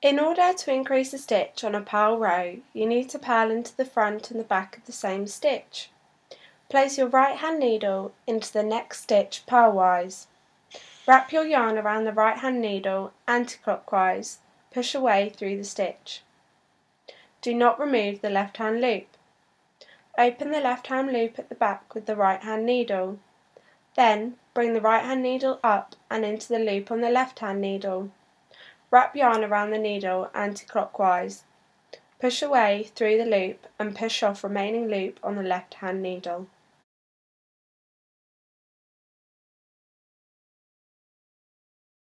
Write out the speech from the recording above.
In order to increase a stitch on a purl row you need to purl into the front and the back of the same stitch. Place your right hand needle into the next stitch purlwise. Wrap your yarn around the right hand needle anti-clockwise, push away through the stitch. Do not remove the left hand loop. Open the left hand loop at the back with the right hand needle. Then bring the right hand needle up and into the loop on the left hand needle. Wrap yarn around the needle anti-clockwise. Push away through the loop and push off remaining loop on the left hand needle.